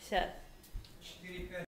Сейчас.